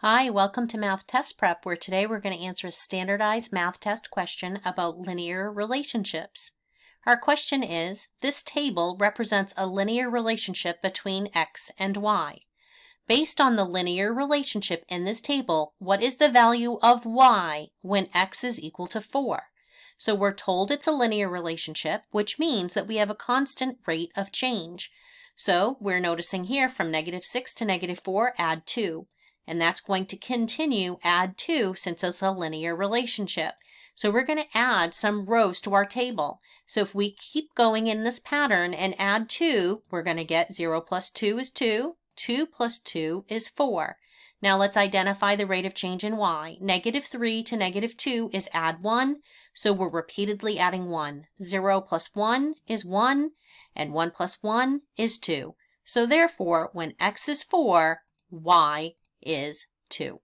Hi, welcome to Math Test Prep, where today we're going to answer a standardized math test question about linear relationships. Our question is, this table represents a linear relationship between x and y. Based on the linear relationship in this table, what is the value of y when x is equal to 4? So we're told it's a linear relationship, which means that we have a constant rate of change. So we're noticing here from negative 6 to negative 4, add 2 and that's going to continue add 2 since it's a linear relationship. So we're going to add some rows to our table. So if we keep going in this pattern and add 2, we're going to get 0 plus 2 is 2, 2 plus 2 is 4. Now let's identify the rate of change in y. Negative 3 to negative 2 is add 1, so we're repeatedly adding 1. 0 plus 1 is 1, and 1 plus 1 is 2. So therefore, when x is 4, y is 2.